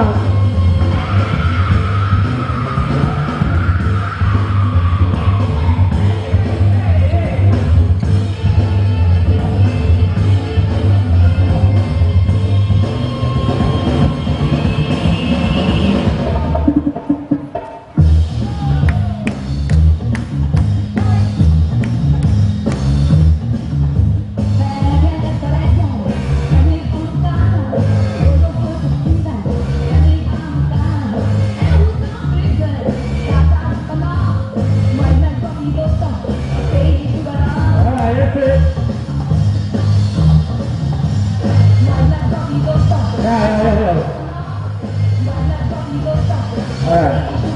와. 哎。